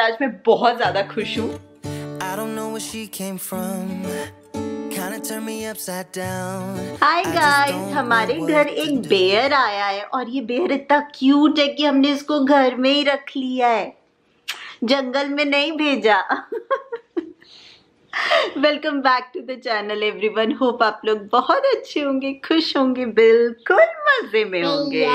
आज मैं बहुत ज़्यादा खुश हूँ। हाय गाइस हमारे घर एक बेयर आया है और ये बेयर इतना क्यूट है कि हमने इसको घर में ही रख लिया है। जंगल में नहीं भेजा। Welcome back to the channel everyone hope आप लोग बहुत अच्छे होंगे खुश होंगे बिल्कुल मज़े में होंगे।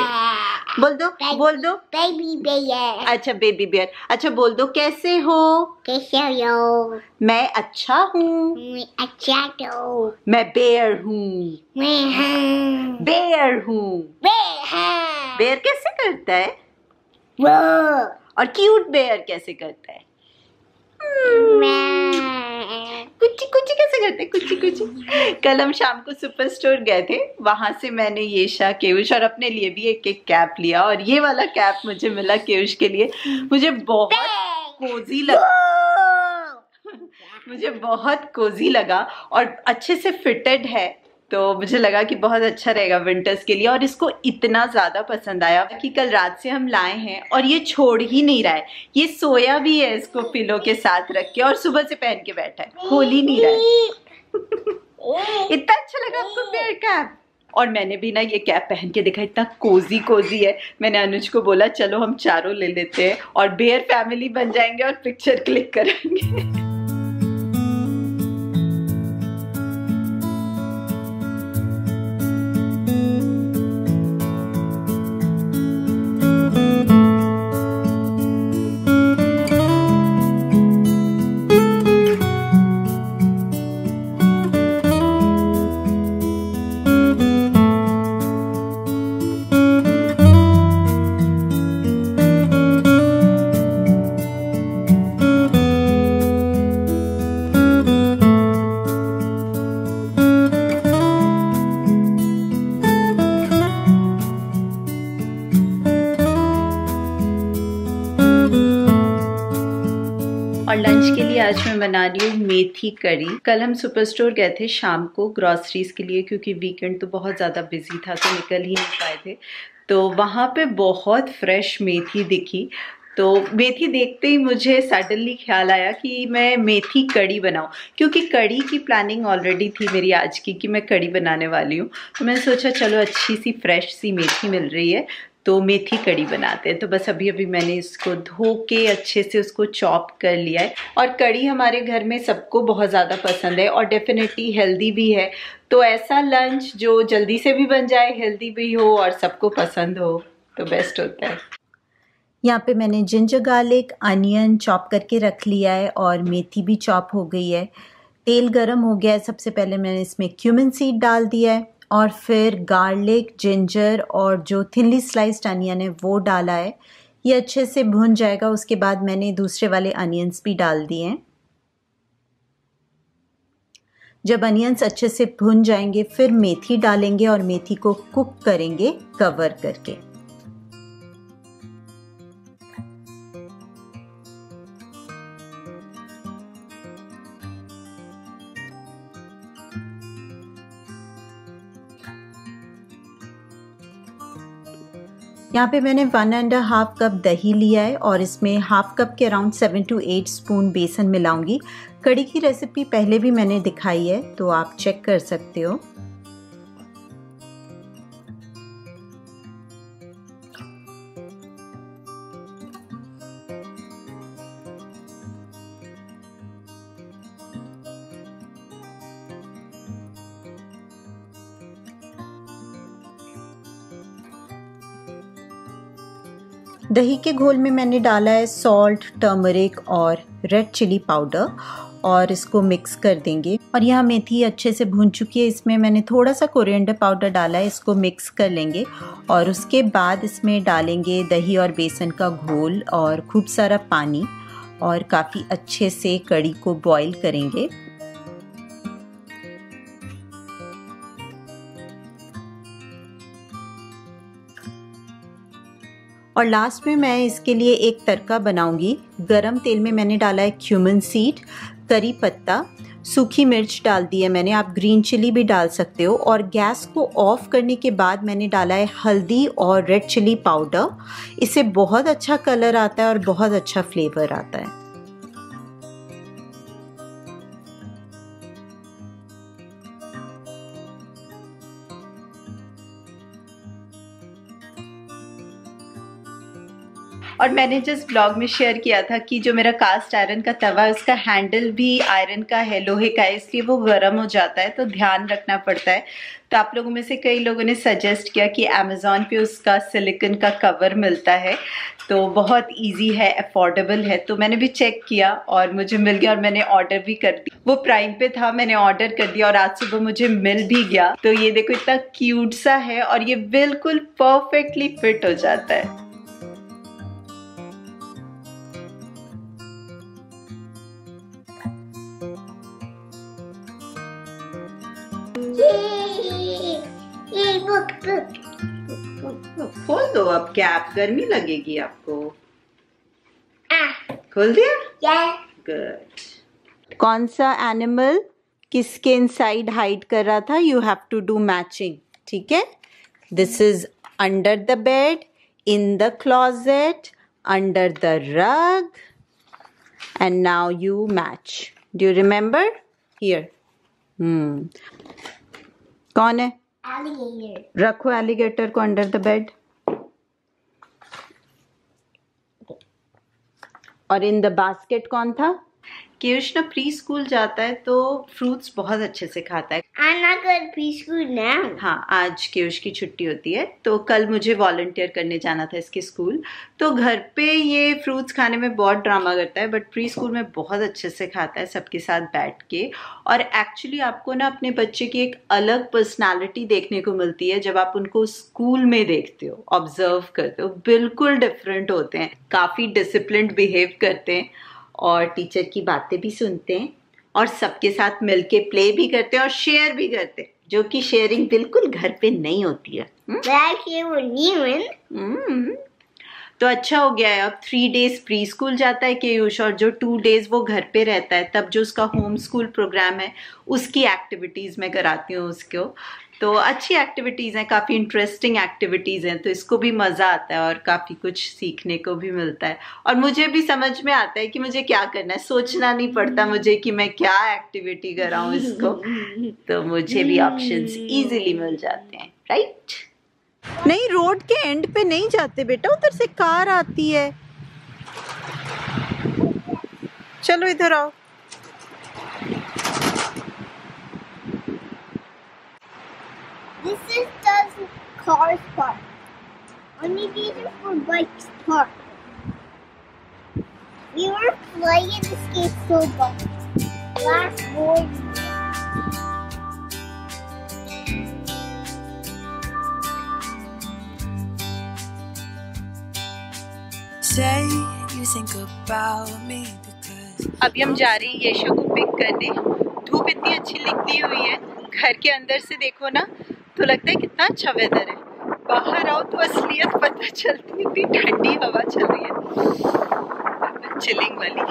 बोल दो बेबी, बोल दो। बेबी बेयर अच्छा बेबी बेयर अच्छा बोल दो कैसे हो? कैसे हो मैं अच्छा हूँ। मैं अच्छा तो। मैं बेयर हूँ। मैं हाँ। बेयर हूँ। हाँ। बेयर कैसे करता है? वो। और क्यूट बेयर कैसे करता है? मैं कुछ कुछ कैसे करते? कुछ कुछ कल हम शाम को सुपर स्टोर गए थे। वहाँ से मैंने ये शाह केवश और अपने लिए भी एक एक कैप लिया और ये वाला कैप मुझे मिला केवश के लिए। मुझे बहुत कोजी लगा मुझे बहुत कोजी लगा और अच्छे से फिटेड है। तो मुझे लगा कि बहुत अच्छा रहेगा विंटर्स के लिए और इसको इतना ज़्यादा पसंद आया कि कल रात से हम लाए हैं और ये छोड़ ही नहीं रहा है। ये सोया भी है इसको पिलो के साथ रख के और सुबह से पहन के बैठा है। खोल ही नहीं रहा है। इतना अच्छा लगा आपको बेयर कैप और मैंने भी ना ये कैप पहन के देखा इतना कोजी कोजी है। मैंने अनुज को बोला चलो हम चारों ले लेते हैं और बेयर फैमिली बन जाएँगे और पिक्चर क्लिक करेंगे। बना रही हूँ मेथी करी। कल हम सुपर स्टोर गए थे शाम को ग्रॉसरीज के लिए, क्योंकि वीकेंड तो बहुत ज़्यादा बिज़ी था तो निकल ही नहीं पाए थे। तो वहाँ पे बहुत फ्रेश मेथी दिखी। तो मेथी देखते ही मुझे सडनली ख्याल आया कि मैं मेथी कड़ी बनाऊँ, क्योंकि कड़ी की प्लानिंग ऑलरेडी थी मेरी आज की, कि मैं कड़ी बनाने वाली हूँ। तो मैंने सोचा, चलो अच्छी सी फ्रेश सी मेथी मिल रही है। तो मेथी कड़ी बनाते हैं। तो बस अभी अभी मैंने इसको धो के अच्छे से उसको चॉप कर लिया है। और कड़ी हमारे घर में सबको बहुत ज़्यादा पसंद है और डेफिनेटली हेल्दी भी है। तो ऐसा लंच जो जल्दी से भी बन जाए, हेल्दी भी हो और सबको पसंद हो तो बेस्ट होता है। यहाँ पे मैंने जिंजर गार्लिक, अनियन चॉप करके रख लिया है और मेथी भी चॉप हो गई है। तेल गरम हो गया है। सबसे पहले मैंने इसमें क्यूमिन सीड डाल दिया है। और फिर गार्लिक, जिंजर और जो थिनली स्लाइस्ड अनियन है, वो डाला है। ये अच्छे से भुन जाएगा, उसके बाद मैंने दूसरे वाले अनियंस भी डाल दिए हैं। जब अनियंस अच्छे से भुन जाएँगे, फिर मेथी डालेंगे और मेथी को कुक करेंगे, कवर करके। यहाँ पे मैंने वन एंड हाफ़ कप दही लिया है और इसमें हाफ़ कप के around seven to eight spoon बेसन मिलाऊँगी। कड़ी की रेसिपी पहले भी मैंने दिखाई है तो आप चेक कर सकते हो। दही के घोल में मैंने डाला है सॉल्ट टर्मरिक और रेड चिली पाउडर और इसको मिक्स कर देंगे। और यहाँ मेथी अच्छे से भून चुकी है। इसमें मैंने थोड़ा सा कोरिएंडर पाउडर डाला है। इसको मिक्स कर लेंगे और उसके बाद इसमें डालेंगे दही और बेसन का घोल और खूब सारा पानी और काफ़ी अच्छे से कड़ी को बॉईल करेंगे। और लास्ट में मैं इसके लिए एक तड़का बनाऊँगी। गरम तेल में मैंने डाला है क्यूमन सीड करी पत्ता, सूखी मिर्च डाल दी है मैंने, आप ग्रीन चिली भी डाल सकते हो। और गैस को ऑफ़ करने के बाद मैंने डाला है हल्दी और रेड चिली पाउडर इससे बहुत अच्छा कलर आता है और बहुत अच्छा फ्लेवर आता है। और मैंने जिस ब्लॉग में शेयर किया था कि जो मेरा कास्ट आयरन का तवा है, उसका हैंडल भी आयरन का है, लोहे का है, इसलिए वो गर्म हो जाता है तो ध्यान रखना पड़ता है। तो आप लोगों में से कई लोगों ने सजेस्ट किया कि अमेज़ोन पे उसका सिलिकन का कवर मिलता है तो बहुत इजी है अफोर्डेबल है। तो मैंने भी चेक किया और मुझे मिल गया और मैंने ऑर्डर भी कर दिया वो प्राइम पे था, मैंने ऑर्डर कर दिया और आज सुबह मुझे मिल भी गया। तो ये देखो, इतना क्यूट सा है और ये बिल्कुल परफेक्टली फिट हो जाता है। खोल दो अब कैप गर्मी लगेगी आपको? खोल दिया? गुड कौन सा एनिमल किसके इनसाइड हाइड कर रहा था? You have to do matching ठीक है? This is under the bed in the closet under the rug and now you match do you remember here hmm कौन है? Alligator. रखो एलिगेटर को अंडर द बेड और इन द बास्केट कौन था केयुष ना प्री स्कूल जाता है तो फ्रूट्स बहुत अच्छे से खाता है। going to preschool now. हाँ आज केयुष की छुट्टी होती है तो कल मुझे वॉलंटियर करने जाना था इसके स्कूल तो घर पे ये फ्रूट्स खाने में बहुत ड्रामा करता है बट प्री स्कूल में बहुत अच्छे से खाता है सबके साथ बैठ के। और एक्चुअली आपको ना अपने बच्चे की एक अलग पर्सनैलिटी देखने को मिलती है जब आप उनको स्कूल में देखते हो ऑब्ज़र्व करते हो बिल्कुल डिफरेंट होते हैं। काफ़ी डिसिप्लिन बिहेव करते हैं। और टीचर की बातें भी सुनते हैं और सबके साथ मिलके प्ले भी करते हैं और शेयर भी करते हैं जो कि शेयरिंग बिल्कुल घर पे नहीं होती है। हम्म। तो अच्छा हो गया है अब थ्री डेज़ प्री स्कूल जाता है केयूष और जो टू डेज़ वो घर पे रहता है तब जो उसका होम स्कूल प्रोग्राम है उसकी एक्टिविटीज़ मैं कराती हूँ उसको। तो अच्छी एक्टिविटीज़ हैं, काफ़ी इंटरेस्टिंग एक्टिविटीज़ हैं तो इसको भी मज़ा आता है और काफ़ी कुछ सीखने को भी मिलता है। और मुझे भी समझ में आता है कि मुझे क्या करना है, सोचना नहीं पड़ता मुझे कि मैं क्या एक्टिविटी कराऊँ इसको तो मुझे भी ऑप्शन ईजिली मिल जाते हैं राइट नहीं रोड के एंड पे नहीं जाते बेटा, उधर से कार आती है। चलो इधर आओ। This is does cars park. Only these are for bikes park. We were playing escape so bad. Last morning. Say you think about me because अभी हम जा रहे हैं यशा को पिक करने धूप इतनी अच्छी निकली हुई है घर के अंदर से देखो ना तो लगता है कितना अच्छा वेदर है। बाहर आओ तो असलियत पता चलती है, इतनी ठंडी हवा चल रही है। चिलिंग वाली।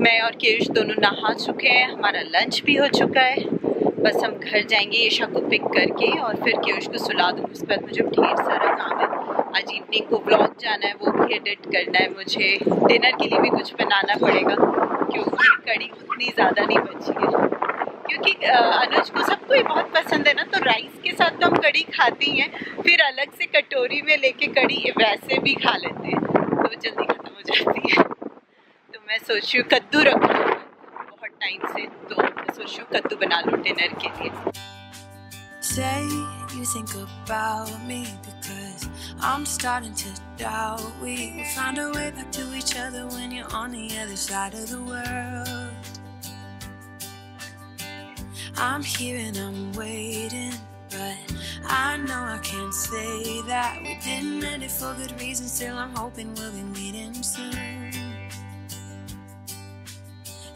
मैं और केश दोनों नहा चुके हैं, हमारा लंच भी हो चुका है। बस हम घर जाएँगे ईशा को पिक करके और फिर केश को सुला दूँ उसके बाद मुझे ढेर सारा काम है। आज इवनिंग को ब्लॉग जाना है, वो भी एडिट करना है मुझे। डिनर के लिए भी कुछ बनाना पड़ेगा, क्योंकि कड़ी उतनी ज़्यादा नहीं बची है। क्योंकि अनुज को सबको ही बहुत पसंद है ना तो राइस के साथ तो हम कड़ी खाते ही, फिर अलग से कटोरी में लेके कड़ी वैसे भी खा लेते हैं। तो जल्दी खत्म हो जाती है। तो मैं सोच रही हूँ कद्दू रखूँ। बहुत टाइम से तो मैं सोच रही हूँ कद्दू बना लूँ डिनर के लिए। Say you think about me because I'm starting to doubt. We will find our way back to each other when you're on the other side of the world. I'm here and I'm waiting, but I know I can't say that we didn't end it for good reason. Still, I'm hoping we'll be meeting soon.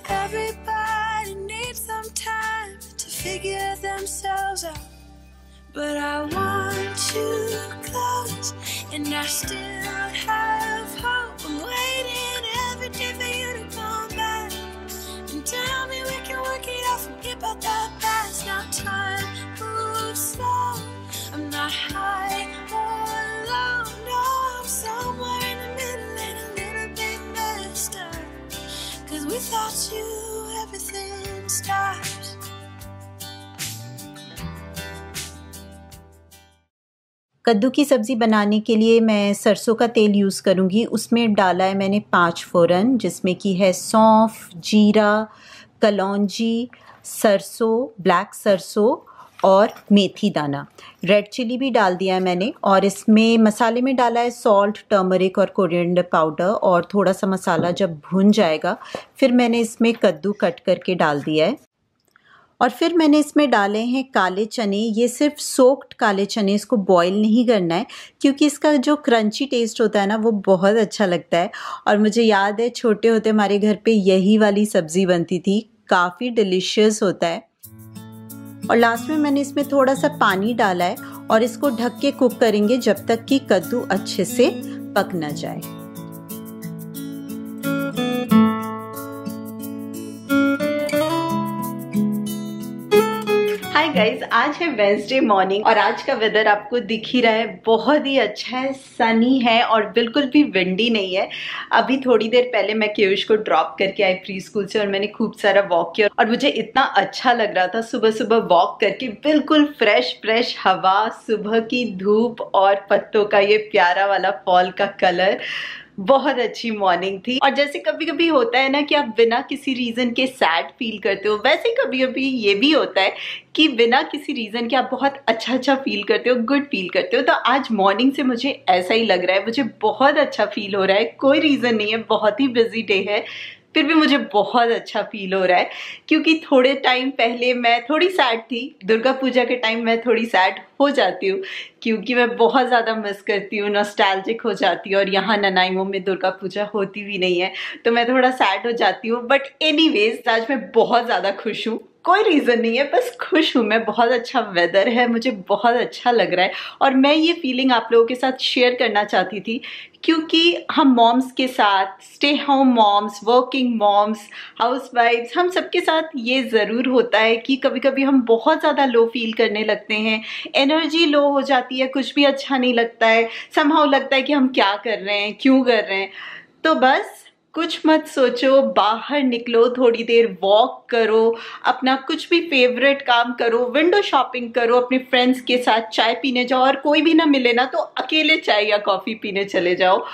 Everybody needs some time to figure themselves out. But I want you close, and I still have कद्दू की सब्ज़ी बनाने के लिए मैं सरसों का तेल यूज़ करूँगी। उसमें डाला है मैंने पाँच फ़ोरन, जिसमें की है सौंफ, जीरा, कलौजी, सरसों, ब्लैक सरसों और मेथी दाना। रेड चिली भी डाल दिया है मैंने और इसमें मसाले में डाला है सॉल्ट, टर्मरिक और कोरिएंडर पाउडर और थोड़ा सा मसाला जब भुन जाएगा, फिर मैंने इसमें कद्दू कट करके डाल दिया है। और फिर मैंने इसमें डाले हैं काले चने। ये सिर्फ़ सोक्ड काले चने, इसको बॉईल नहीं करना है, क्योंकि इसका जो क्रंची टेस्ट होता है ना, वो बहुत अच्छा लगता है। और मुझे याद है, छोटे होते हमारे घर पे यही वाली सब्ज़ी बनती थी, काफ़ी डिलीशियस होता है। और लास्ट में मैंने इसमें थोड़ा सा पानी डाला है, और इसको ढक के कुक करेंगे जब तक कि कद्दू अच्छे से पक ना जाए। गाइस आज है वेंसडे मॉर्निंग और आज का वेदर आपको दिख ही रहा है। बहुत ही अच्छा है सनी है और बिल्कुल भी विंडी नहीं है। अभी थोड़ी देर पहले मैं केयुष को ड्रॉप करके आई प्री स्कूल से और मैंने खूब सारा वॉक किया और मुझे इतना अच्छा लग रहा था सुबह सुबह वॉक करके। बिल्कुल फ्रेश फ्रेश हवा, सुबह की धूप और पत्तों का ये प्यारा वाला फॉल का कलर बहुत अच्छी मॉर्निंग थी। और जैसे कभी कभी होता है ना कि आप बिना किसी रीजन के सैड फील करते हो, वैसे कभी कभी ये भी होता है कि बिना किसी रीजन के आप बहुत अच्छा अच्छा फील करते हो गुड फील करते हो। तो आज मॉर्निंग से मुझे ऐसा ही लग रहा है, मुझे बहुत अच्छा फील हो रहा है, कोई रीजन नहीं है, बहुत ही बिज़ी डे है। फिर भी मुझे बहुत अच्छा फील हो रहा है, क्योंकि थोड़े टाइम पहले मैं थोड़ी सैड थी। दुर्गा पूजा के टाइम मैं थोड़ी सैड हो जाती हूँ, क्योंकि मैं बहुत ज़्यादा मिस करती हूँ नॉस्टैल्जिक हो जाती हूँ और यहाँ ननाइमो में दुर्गा पूजा होती भी नहीं है तो मैं थोड़ा सैड हो जाती हूँ। बट एनी आज मैं बहुत ज़्यादा खुश हूँ। कोई रीज़न नहीं है, बस खुश हूँ मैं। बहुत अच्छा वेदर है, मुझे बहुत अच्छा लग रहा है। और मैं ये फीलिंग आप लोगों के साथ शेयर करना चाहती थी, क्योंकि हम मॉम्स के साथ stay home moms working moms house wives हम सबके साथ ये ज़रूर होता है कि कभी कभी हम बहुत ज़्यादा लो फील करने लगते हैं। एनर्जी लो हो जाती है, कुछ भी अच्छा नहीं लगता है। समहाउ लगता है कि हम क्या कर रहे हैं, क्यों कर रहे हैं। तो बस कुछ मत सोचो, बाहर निकलो, थोड़ी देर वॉक करो, अपना कुछ भी फेवरेट काम करो विंडो शॉपिंग करो, अपने फ्रेंड्स के साथ चाय पीने जाओ, और कोई भी ना मिले ना तो अकेले चाय या कॉफ़ी पीने चले जाओ।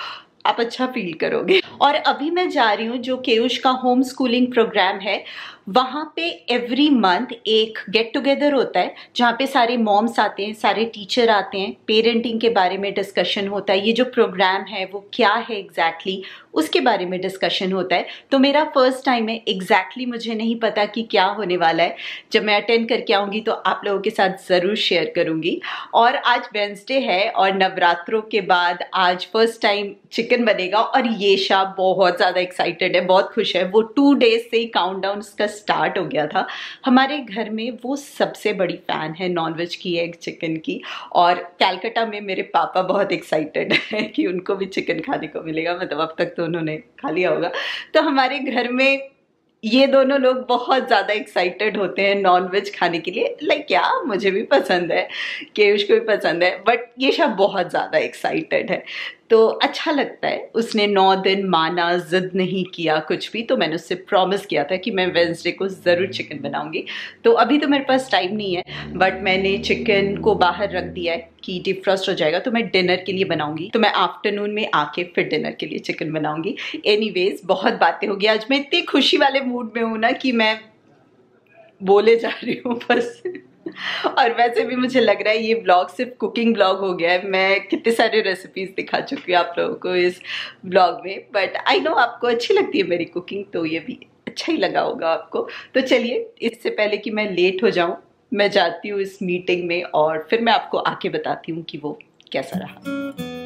आप अच्छा फील करोगे। और अभी मैं जा रही हूँ जो केयुष का होम स्कूलिंग प्रोग्राम है वहाँ पे एवरी मंथ एक गेट टुगेदर होता है जहाँ पे सारे मॉम्स आते हैं सारे टीचर आते हैं पेरेंटिंग के बारे में डिस्कशन होता है ये जो प्रोग्राम है वो क्या है एग्जैक्टली exactly, उसके बारे में डिस्कशन होता है। तो मेरा फ़र्स्ट टाइम है एग्जैक्टली exactly मुझे नहीं पता कि क्या होने वाला है। जब मैं अटेंड करके आऊँगी तो आप लोगों के साथ ज़रूर शेयर करूँगी। और आज वेंसडे है और नवरात्रों के बाद आज फ़र्स्ट टाइम चिकन बनेगा और ये शाह बहुत ज़्यादा एक्साइटेड है बहुत खुश है। वो टू डेज़ से ही काउंट डाउन उसका स्टार्ट हो गया था। हमारे घर में वो सबसे बड़ी फ़ैन है नॉनवेज की एग चिकन की और कैलकाटा में मेरे पापा बहुत एक्साइटेड है कि उनको भी चिकन खाने को मिलेगा। मतलब अब तक तो उन्होंने खा लिया होगा। तो हमारे घर में ये दोनों लोग बहुत ज़्यादा एक्साइटेड होते हैं नॉन वेज खाने के लिए। लाइक क्या मुझे भी पसंद है केयुष को भी पसंद है बट ये सब बहुत ज़्यादा एक्साइटेड है। तो अच्छा लगता है। उसने नौ दिन माना, जिद नहीं किया कुछ भी तो मैंने उससे प्रॉमिस किया था कि मैं वेंसडे को ज़रूर चिकन बनाऊँगी। तो अभी तो मेरे पास टाइम नहीं है बट मैंने चिकन को बाहर रख दिया है कि डिफ्रॉस्ट हो जाएगा तो मैं डिनर के लिए बनाऊँगी। तो मैं आफ्टरनून में आके फिर डिनर के लिए चिकन बनाऊँगी। एनी बहुत बातें होगी। आज मैं इतनी खुशी वाले मूड में हूँ ना कि मैं बोले जा रही हूँ बस। और वैसे भी मुझे लग रहा है ये ब्लॉग सिर्फ़ कुकिंग ब्लॉग हो गया है। मैं कितने सारे रेसिपीज़ दिखा चुकी हूँ आप लोगों को इस ब्लॉग में। बट आई नो आपको अच्छी लगती है मेरी कुकिंग तो ये भी अच्छा ही लगा होगा आपको। तो चलिए, इससे पहले कि मैं लेट हो जाऊँ, मैं जाती हूँ इस मीटिंग में और फिर मैं आपको आके बताती हूँ कि वो कैसा रहा।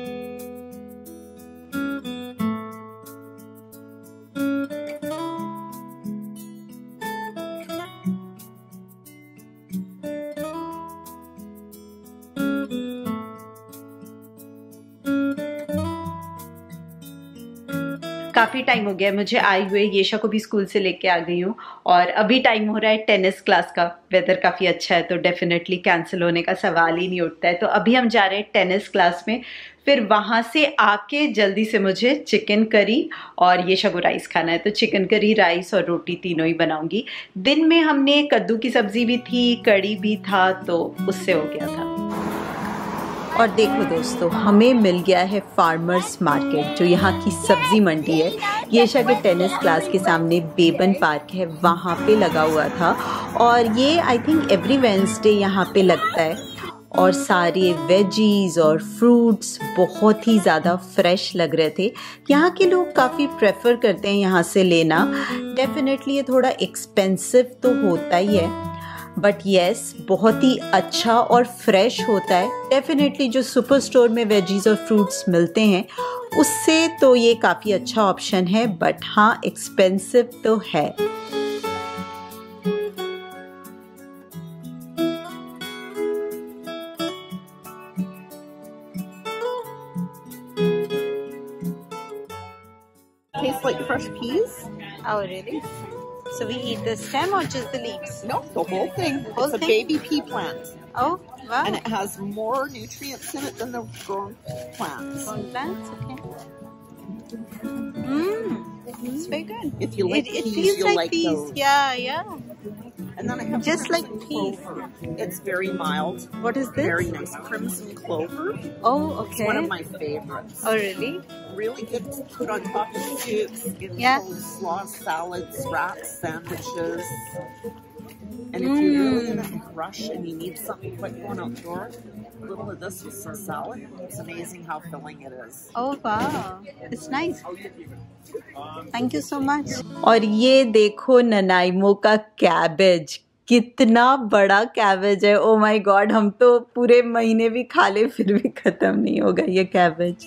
काफ़ी टाइम हो गया मुझे आई हुए येशा को भी स्कूल से लेके आ गई हूँ और अभी टाइम हो रहा है टेनिस क्लास का। वेदर काफ़ी अच्छा है तो डेफिनेटली कैंसिल होने का सवाल ही नहीं उठता है। तो अभी हम जा रहे हैं टेनिस क्लास में। फिर वहाँ से आके जल्दी से मुझे चिकन करी और ये शगो राइस खाना है। तो चिकन करी राइस और रोटी तीनों ही बनाऊँगी। दिन में हमने कद्दू की सब्ज़ी भी थी कड़ी भी था तो उससे हो गया था। और देखो दोस्तों, हमें मिल गया है फार्मर्स मार्केट जो यहाँ की सब्ज़ी मंडी है। येशा के टेनिस क्लास के सामने बेबन पार्क है, वहाँ पे लगा हुआ था। और ये आई थिंक एवरी वेंसडे यहाँ पे लगता है। और सारे वेजीज और फ्रूट्स बहुत ही ज़्यादा फ्रेश लग रहे थे। यहाँ के लोग काफ़ी प्रेफर करते हैं यहाँ से लेना। डेफिनेटली ये थोड़ा एक्सपेंसिव तो होता ही है। बट येस बहुत ही अच्छा और फ्रेश होता है डेफिनेटली जो सुपर स्टोर में वेजीज और फ्रूट्स मिलते हैं उससे तो ये काफ़ी अच्छा ऑप्शन है बट हाँ एक्सपेंसिव तो है Tastes like fresh peas. Oh, really? So we eat the stem or just the leaves? No, the whole thing. Whole it's a baby pea plant, Oh, wow. and it has more nutrients in it than the grown plants. On plants, okay. Mmm, it's very good. If you like it, it peas, feels you'll like, like peas. those. Yeah, yeah. And then I have Just like peas. It's very mild, What is this? very nice. Crimson clover. Oh, It's okay. one of my favorites. oh, really? Really good to put on top of soups, in Yeah. coleslaw, salads, wraps, sandwiches. And if you're really in a rush and you need something quick going outdoors, a little of this with some salad, it's amazing how filling it is. Oh, wow. It's nice. Thank you so much. और ये देखो ननाइमो का cabbage कितना बड़ा cabbage है oh my God हम तो पूरे महीने भी खा ले फिर भी खत्म नहीं होगा ये cabbage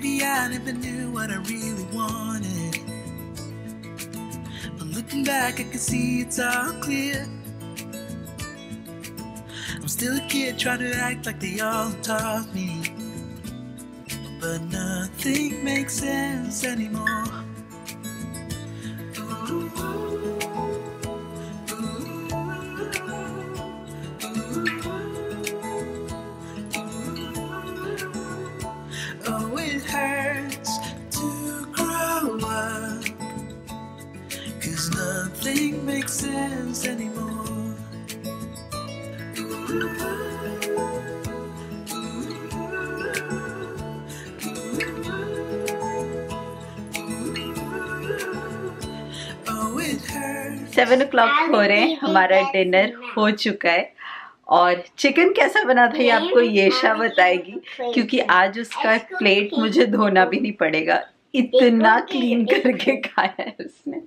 Maybe I never knew what I really wanted. But looking back, I can see it's all clear. I'm still a kid trying to act like they all taught me. But nothing makes sense anymore. Seven o'clock हो रहे हैं हमारा dinner हो चुका है। और chicken कैसा बना था ये आपको येशा बताएगी क्योंकि आज उसका प्लेट मुझे धोना भी नहीं पड़ेगा। इतना क्लीन करके खाया है उसने।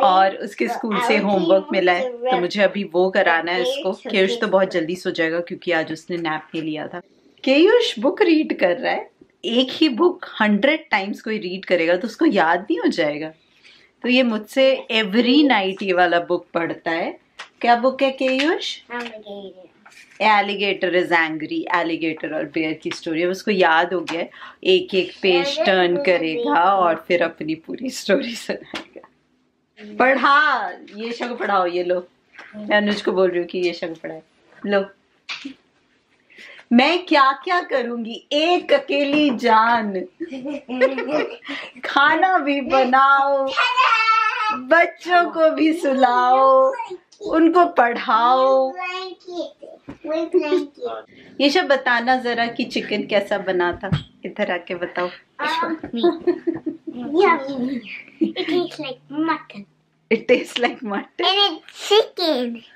और उसके स्कूल से होमवर्क मिला है तो मुझे अभी वो कराना है इसको केयुष तो बहुत जल्दी सो जाएगा क्योंकि आज उसने नैप नहीं लिया था। केयुष बुक रीड कर रहा है। एक ही बुक हंड्रेड टाइम्स कोई रीड करेगा तो उसको याद नहीं हो जाएगा। तो ये मुझसे एवरी नाइट ये वाला बुक पढ़ता है। क्या बुक है Keyush? Alligator is angry alligator और बेयर की स्टोरी है उसको याद हो गया। है। एक एक पेज टर्न करेगा और फिर अपनी पूरी स्टोरी सुनाएगा। पढ़ा! ये शक पढ़ाओ ये लो। मैं अनुज को बोल रही हूँ कि ये शक पढ़ाए। लो। मैं क्या क्या करूँगी? एक अकेली जान। खाना भी बनाओ। बच्चों को भी सुलाओ। उनको पढ़ाओ। ये सब बताना जरा कि चिकन कैसा बना था? इधर आके बताओ। Yummy. It tastes like mutton. It taste like mutton And it's chicken.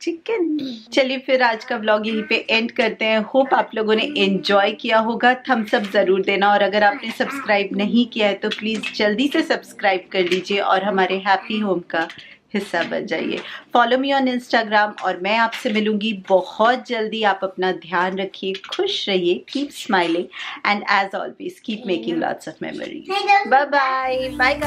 Chicken चलिए फिर आज का ब्लॉग यहीं पे एंड करते हैं। होप आप लोगों ने एंजॉय किया होगा। थम्स अप ज़रूर देना और अगर आपने सब्सक्राइब नहीं किया है तो प्लीज़ जल्दी से सब्सक्राइब कर लीजिए और हमारे हैप्पी होम का हिस्सा बन जाइए। फॉलो मी ऑन इंस्टाग्राम और मैं आपसे मिलूँगी। बहुत जल्दी आप अपना ध्यान रखिए खुश रहिए keep smiling and as always keep making lots of memories bye bye bye.